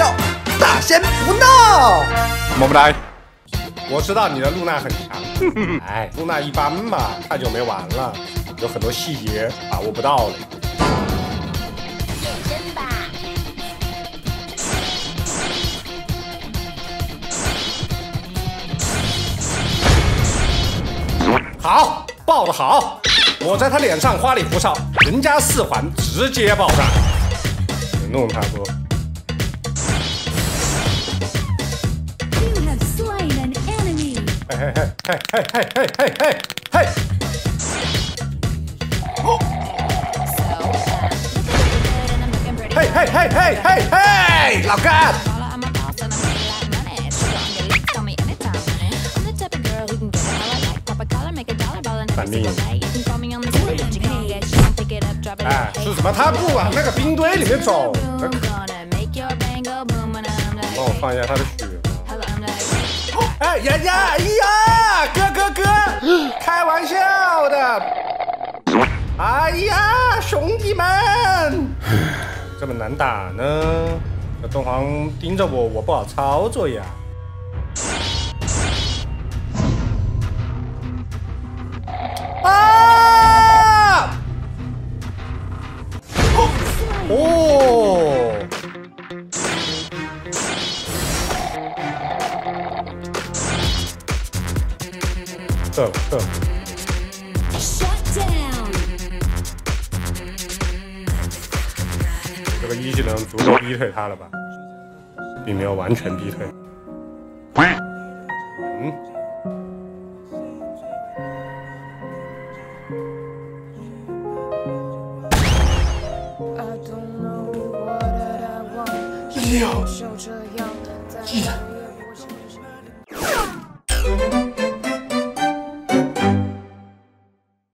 笑，大仙不闹。么么哒！我知道你的露娜很强，哎，露娜一般嘛，太久没玩了，有很多细节把握不到了。好，爆的好！我在他脸上花里胡哨，人家四环直接爆炸，弄他不？嘿嘿嘿嘿嘿嘿嘿嘿嘿嘿！嘿嘿嘿嘿嘿嘿，老干！反应。哎，是什么？他不往那个冰堆里面走。帮我放一下他的血。哎呀呀！哎呀！哥哥哥，开玩笑的。哎呀，兄弟们，这么难打呢？这东皇盯着我，我不好操作呀。啊哦，这这，这个一技能足够逼退他了吧？并没有完全逼退。嗯。六，记得。